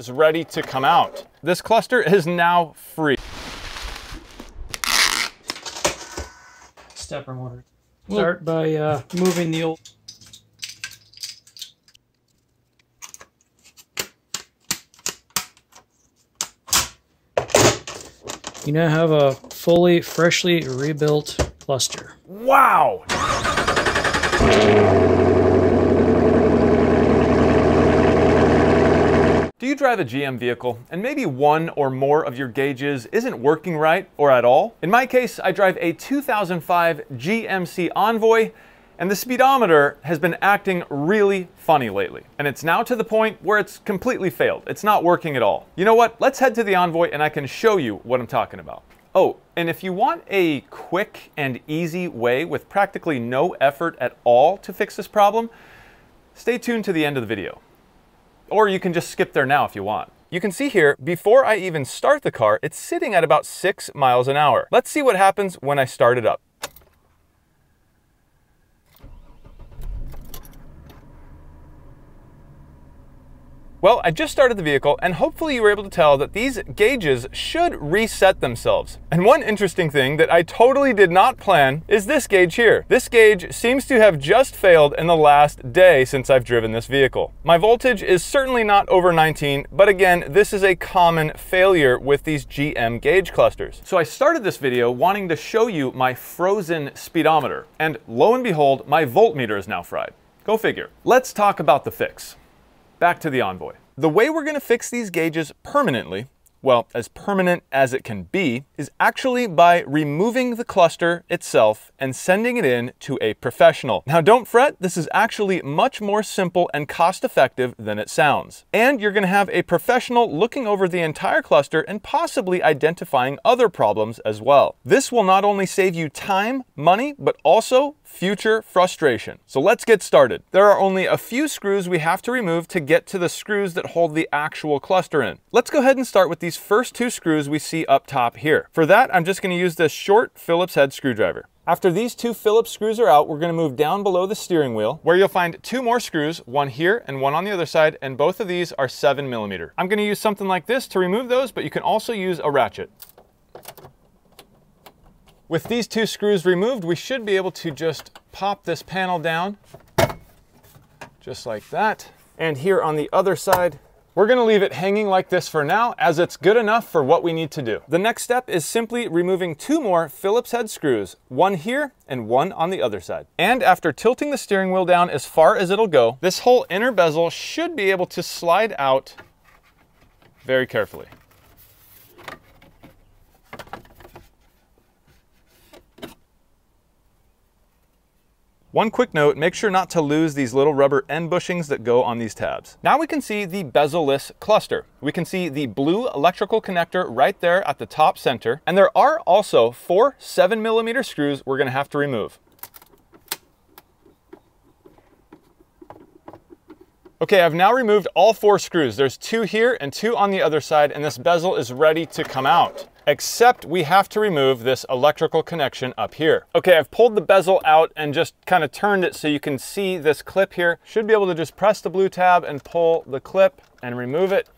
is ready to come out. This cluster is now free. Stepper motor. Start by uh, moving the old. You now have a fully, freshly rebuilt cluster. Wow! Do you drive a GM vehicle and maybe one or more of your gauges isn't working right or at all? In my case, I drive a 2005 GMC Envoy and the speedometer has been acting really funny lately. And it's now to the point where it's completely failed. It's not working at all. You know what? Let's head to the Envoy and I can show you what I'm talking about. Oh, and if you want a quick and easy way with practically no effort at all to fix this problem, stay tuned to the end of the video. Or you can just skip there now if you want. You can see here, before I even start the car, it's sitting at about six miles an hour. Let's see what happens when I start it up. Well, I just started the vehicle and hopefully you were able to tell that these gauges should reset themselves. And one interesting thing that I totally did not plan is this gauge here. This gauge seems to have just failed in the last day since I've driven this vehicle. My voltage is certainly not over 19, but again, this is a common failure with these GM gauge clusters. So I started this video wanting to show you my frozen speedometer, and lo and behold, my voltmeter is now fried. Go figure. Let's talk about the fix. Back to the Envoy. The way we're gonna fix these gauges permanently well, as permanent as it can be, is actually by removing the cluster itself and sending it in to a professional. Now don't fret, this is actually much more simple and cost effective than it sounds. And you're gonna have a professional looking over the entire cluster and possibly identifying other problems as well. This will not only save you time, money, but also future frustration. So let's get started. There are only a few screws we have to remove to get to the screws that hold the actual cluster in. Let's go ahead and start with these first two screws we see up top here. For that, I'm just gonna use this short Phillips head screwdriver. After these two Phillips screws are out, we're gonna move down below the steering wheel where you'll find two more screws, one here and one on the other side, and both of these are seven millimeter. I'm gonna use something like this to remove those, but you can also use a ratchet. With these two screws removed, we should be able to just pop this panel down, just like that. And here on the other side, we're gonna leave it hanging like this for now, as it's good enough for what we need to do. The next step is simply removing two more Phillips head screws, one here and one on the other side. And after tilting the steering wheel down as far as it'll go, this whole inner bezel should be able to slide out very carefully. One quick note, make sure not to lose these little rubber end bushings that go on these tabs. Now we can see the bezel-less cluster. We can see the blue electrical connector right there at the top center. And there are also four seven millimeter screws we're gonna have to remove. Okay, I've now removed all four screws. There's two here and two on the other side, and this bezel is ready to come out except we have to remove this electrical connection up here. Okay, I've pulled the bezel out and just kind of turned it so you can see this clip here. Should be able to just press the blue tab and pull the clip and remove it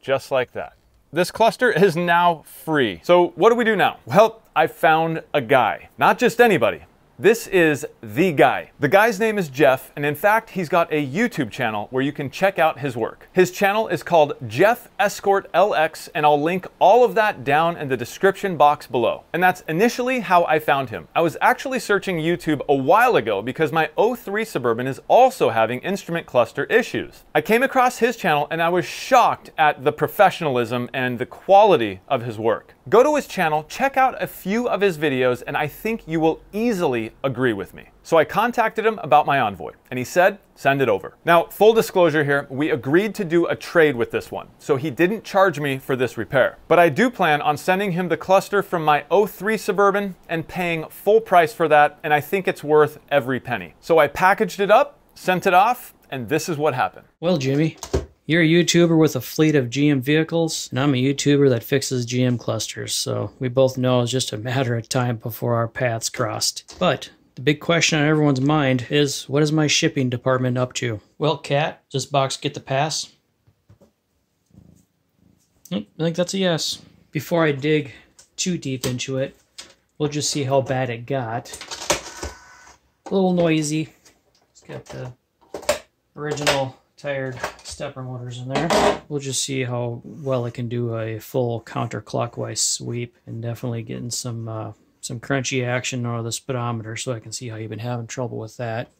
just like that. This cluster is now free. So what do we do now? Well, I found a guy, not just anybody. This is the guy. The guy's name is Jeff, and in fact, he's got a YouTube channel where you can check out his work. His channel is called Jeff Escort LX, and I'll link all of that down in the description box below. And that's initially how I found him. I was actually searching YouTube a while ago because my 03 Suburban is also having instrument cluster issues. I came across his channel and I was shocked at the professionalism and the quality of his work. Go to his channel, check out a few of his videos, and I think you will easily agree with me. So I contacted him about my Envoy, and he said, send it over. Now, full disclosure here, we agreed to do a trade with this one, so he didn't charge me for this repair. But I do plan on sending him the cluster from my 03 Suburban and paying full price for that, and I think it's worth every penny. So I packaged it up, sent it off, and this is what happened. Well, Jimmy, you're a YouTuber with a fleet of GM vehicles, and I'm a YouTuber that fixes GM clusters, so we both know it's just a matter of time before our paths crossed. But the big question on everyone's mind is what is my shipping department up to? Well, Kat, does box get the pass? I think that's a yes. Before I dig too deep into it, we'll just see how bad it got. A little noisy. It's got the original tired stepper motors in there. We'll just see how well it can do a full counterclockwise sweep and definitely getting some uh, some crunchy action out of the speedometer so I can see how you've been having trouble with that.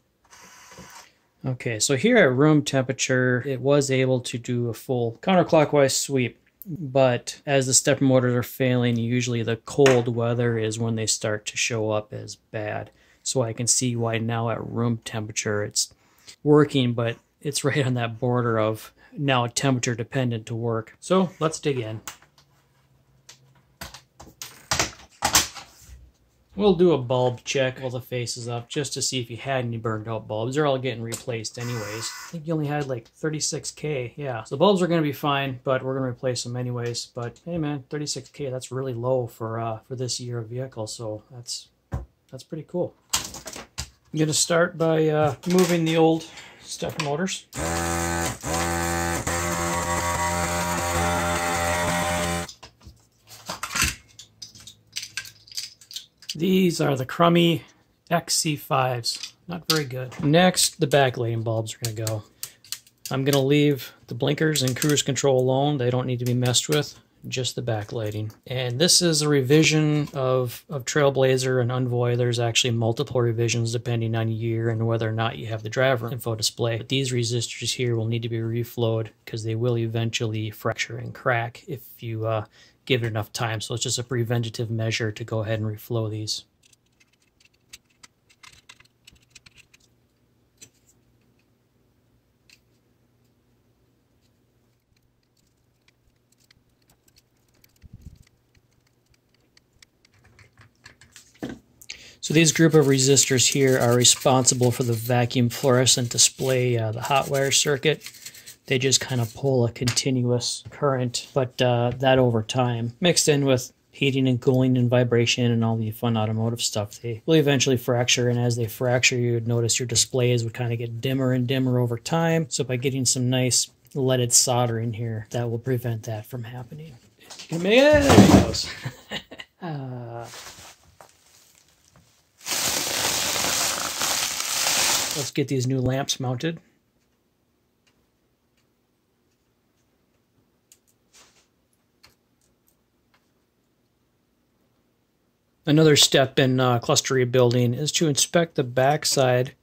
Okay, so here at room temperature, it was able to do a full counterclockwise sweep. But as the stepper motors are failing, usually the cold weather is when they start to show up as bad. So I can see why now at room temperature it's working, but it's right on that border of now temperature dependent to work. So let's dig in. We'll do a bulb check while the face is up just to see if you had any burned out bulbs. They're all getting replaced anyways. I think you only had like 36K. Yeah, so the bulbs are going to be fine, but we're going to replace them anyways. But hey man, 36K, that's really low for uh, for this year of vehicle. So that's that's pretty cool. I'm going to start by uh, moving the old stepper motors. These are the crummy XC5s. Not very good. Next, the backlighting bulbs are going to go. I'm going to leave the blinkers and cruise control alone. They don't need to be messed with, just the backlighting. And this is a revision of, of Trailblazer and Envoy. There's actually multiple revisions depending on year and whether or not you have the driver info display. But these resistors here will need to be reflowed because they will eventually fracture and crack if you uh, give it enough time. So it's just a preventative measure to go ahead and reflow these. So these group of resistors here are responsible for the vacuum fluorescent display, uh, the hot wire circuit. They just kind of pull a continuous current, but uh, that over time, mixed in with heating and cooling and vibration and all the fun automotive stuff, they will eventually fracture. And as they fracture, you would notice your displays would kind of get dimmer and dimmer over time. So by getting some nice leaded solder in here, that will prevent that from happening. You can make it. There he goes. uh, let's get these new lamps mounted. Another step in uh, cluster rebuilding is to inspect the backside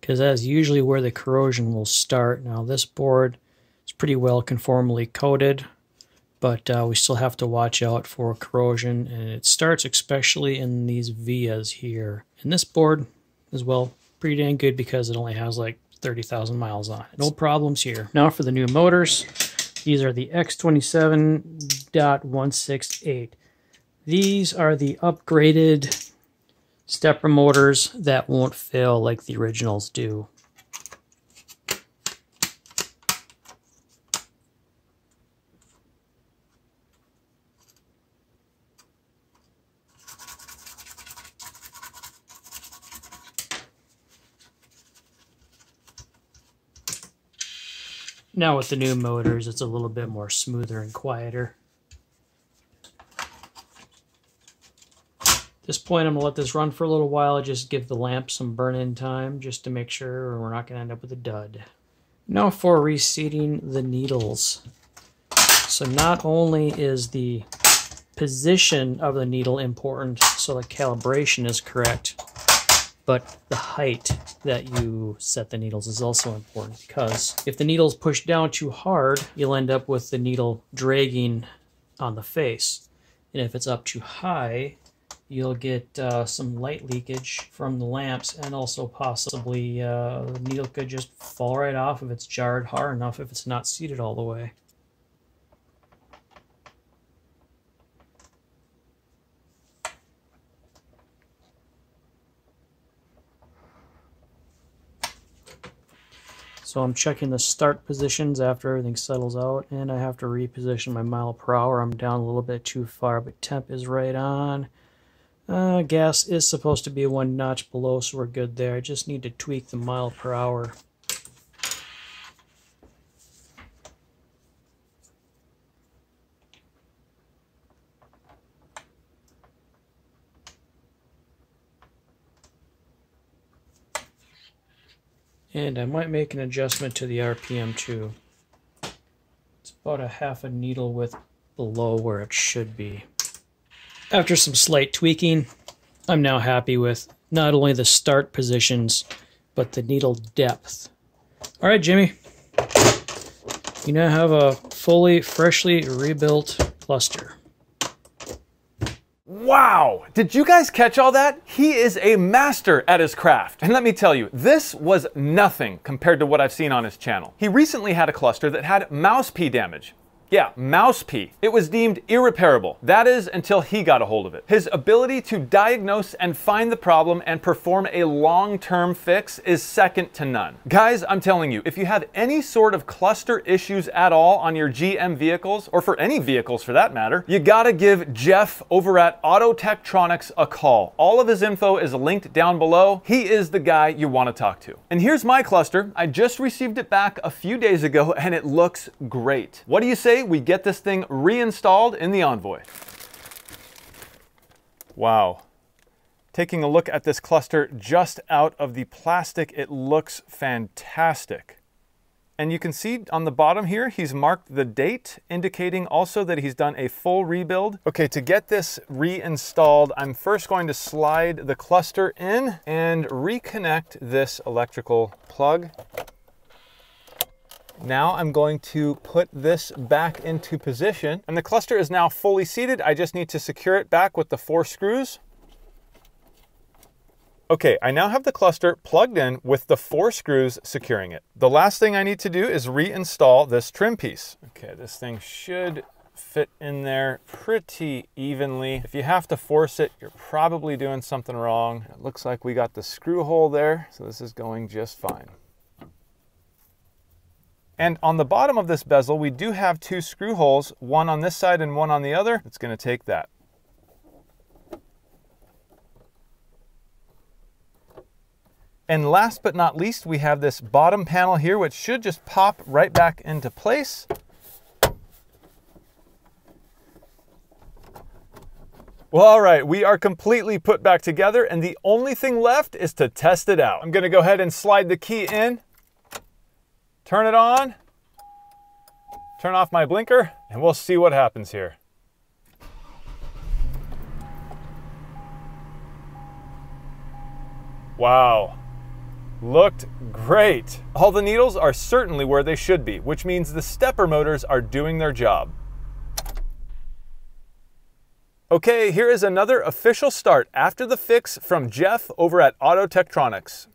because that's usually where the corrosion will start. Now this board is pretty well conformally coated, but uh, we still have to watch out for corrosion and it starts especially in these vias here. And this board as well pretty dang good because it only has like 30,000 miles on it. No problems here. Now for the new motors. These are the X27.168. These are the upgraded stepper motors that won't fail like the originals do. Now with the new motors, it's a little bit more smoother and quieter. At this point, I'm going to let this run for a little while, just give the lamp some burn-in time, just to make sure we're not going to end up with a dud. Now for reseating the needles. So not only is the position of the needle important so the calibration is correct, but the height that you set the needles is also important because if the needle's pushed down too hard, you'll end up with the needle dragging on the face. And if it's up too high, you'll get uh, some light leakage from the lamps and also possibly uh, the needle could just fall right off if it's jarred hard enough if it's not seated all the way. So I'm checking the start positions after everything settles out and I have to reposition my mile per hour. I'm down a little bit too far but temp is right on. Uh, gas is supposed to be one notch below, so we're good there. I just need to tweak the mile per hour. And I might make an adjustment to the RPM too. It's about a half a needle width below where it should be. After some slight tweaking, I'm now happy with not only the start positions, but the needle depth. All right, Jimmy. You now have a fully, freshly rebuilt cluster. Wow! Did you guys catch all that? He is a master at his craft. And let me tell you, this was nothing compared to what I've seen on his channel. He recently had a cluster that had mouse pea damage. Yeah, mouse pee. It was deemed irreparable. That is until he got a hold of it. His ability to diagnose and find the problem and perform a long-term fix is second to none. Guys, I'm telling you, if you have any sort of cluster issues at all on your GM vehicles, or for any vehicles for that matter, you gotta give Jeff over at Autotechtronix a call. All of his info is linked down below. He is the guy you wanna talk to. And here's my cluster. I just received it back a few days ago and it looks great. What do you say we get this thing reinstalled in the Envoy. Wow. Taking a look at this cluster just out of the plastic, it looks fantastic. And you can see on the bottom here, he's marked the date, indicating also that he's done a full rebuild. Okay, to get this reinstalled, I'm first going to slide the cluster in and reconnect this electrical plug. Now I'm going to put this back into position and the cluster is now fully seated. I just need to secure it back with the four screws. Okay, I now have the cluster plugged in with the four screws securing it. The last thing I need to do is reinstall this trim piece. Okay, this thing should fit in there pretty evenly. If you have to force it, you're probably doing something wrong. It looks like we got the screw hole there, so this is going just fine. And on the bottom of this bezel, we do have two screw holes, one on this side and one on the other. It's gonna take that. And last but not least, we have this bottom panel here, which should just pop right back into place. Well, all right, we are completely put back together and the only thing left is to test it out. I'm gonna go ahead and slide the key in turn it on, turn off my blinker, and we'll see what happens here. Wow, looked great. All the needles are certainly where they should be, which means the stepper motors are doing their job. Okay, here is another official start after the fix from Jeff over at Autotechtronix.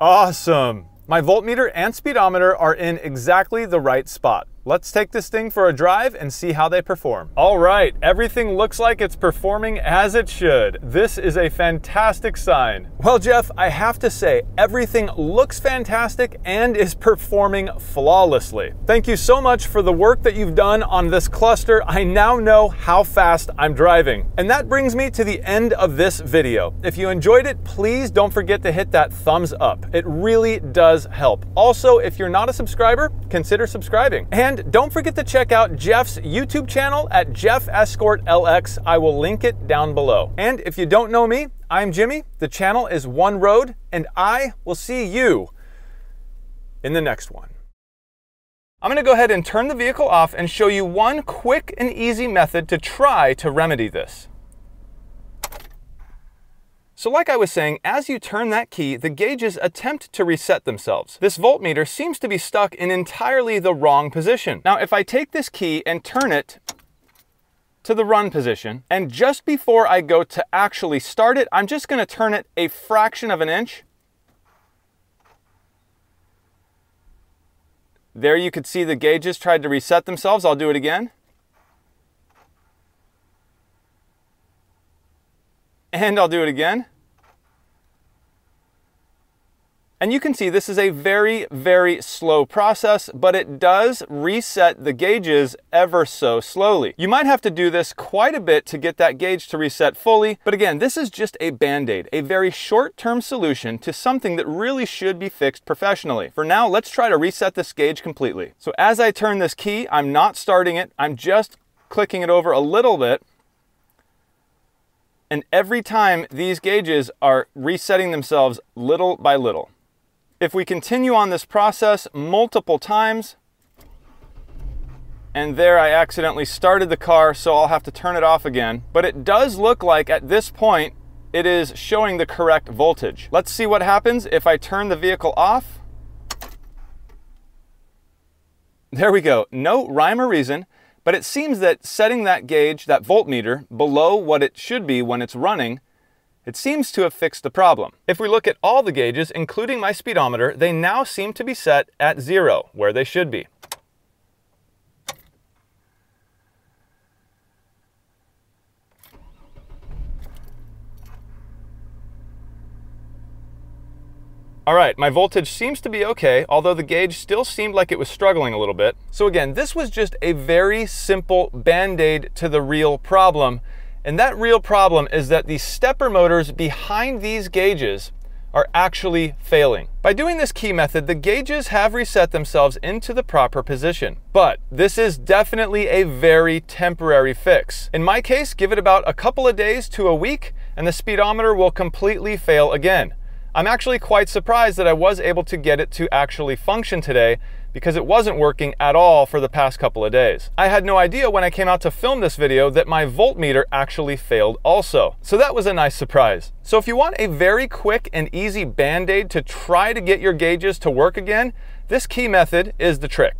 Awesome. My voltmeter and speedometer are in exactly the right spot. Let's take this thing for a drive and see how they perform. All right, everything looks like it's performing as it should. This is a fantastic sign. Well, Jeff, I have to say, everything looks fantastic and is performing flawlessly. Thank you so much for the work that you've done on this cluster. I now know how fast I'm driving. And that brings me to the end of this video. If you enjoyed it, please don't forget to hit that thumbs up. It really does help. Also, if you're not a subscriber, consider subscribing. And don't forget to check out Jeff's YouTube channel at Jeff Escort LX. I will link it down below. And if you don't know me, I'm Jimmy. The channel is One Road, and I will see you in the next one. I'm going to go ahead and turn the vehicle off and show you one quick and easy method to try to remedy this. So like I was saying, as you turn that key, the gauges attempt to reset themselves. This voltmeter seems to be stuck in entirely the wrong position. Now, if I take this key and turn it to the run position, and just before I go to actually start it, I'm just gonna turn it a fraction of an inch. There you could see the gauges tried to reset themselves. I'll do it again. And I'll do it again. And you can see this is a very, very slow process, but it does reset the gauges ever so slowly. You might have to do this quite a bit to get that gauge to reset fully, but again, this is just a band-aid, a very short-term solution to something that really should be fixed professionally. For now, let's try to reset this gauge completely. So as I turn this key, I'm not starting it, I'm just clicking it over a little bit. And every time these gauges are resetting themselves little by little. If we continue on this process multiple times, and there I accidentally started the car, so I'll have to turn it off again. But it does look like at this point, it is showing the correct voltage. Let's see what happens if I turn the vehicle off. There we go, no rhyme or reason, but it seems that setting that gauge, that voltmeter, below what it should be when it's running, it seems to have fixed the problem. If we look at all the gauges, including my speedometer, they now seem to be set at zero, where they should be. All right, my voltage seems to be okay, although the gauge still seemed like it was struggling a little bit. So again, this was just a very simple band-aid to the real problem. And that real problem is that the stepper motors behind these gauges are actually failing. By doing this key method, the gauges have reset themselves into the proper position. But this is definitely a very temporary fix. In my case, give it about a couple of days to a week and the speedometer will completely fail again. I'm actually quite surprised that I was able to get it to actually function today because it wasn't working at all for the past couple of days. I had no idea when I came out to film this video that my voltmeter actually failed also. So that was a nice surprise. So if you want a very quick and easy band-aid to try to get your gauges to work again, this key method is the trick.